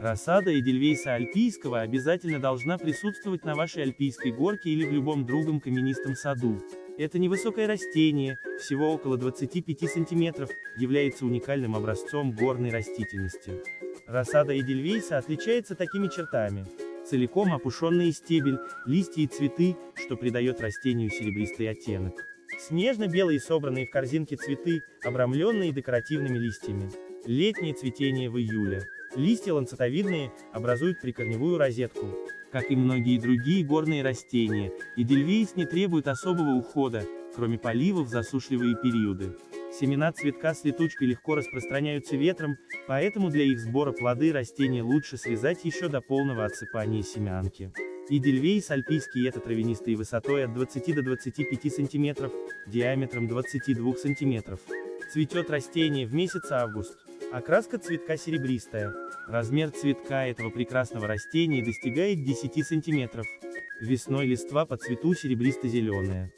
Рассада Эдельвейса альпийского обязательно должна присутствовать на вашей альпийской горке или в любом другом каменистом саду. Это невысокое растение, всего около 25 сантиметров, является уникальным образцом горной растительности. Рассада Эдельвейса отличается такими чертами. Целиком опушенный стебель, листья и цветы, что придает растению серебристый оттенок. Снежно-белые собранные в корзинке цветы, обрамленные декоративными листьями. Летнее цветение в июле. Листья ланцетовидные, образуют прикорневую розетку. Как и многие другие горные растения, Эдельвейс не требует особого ухода, кроме поливов в засушливые периоды. Семена цветка с летучкой легко распространяются ветром, поэтому для их сбора плоды растения лучше срезать еще до полного отсыпания семянки. Идельвейс альпийский это травянистый высотой от 20 до 25 см, диаметром 22 см. Цветет растение в месяц август. Окраска цветка серебристая. Размер цветка этого прекрасного растения достигает 10 см. Весной листва по цвету серебристо-зеленая.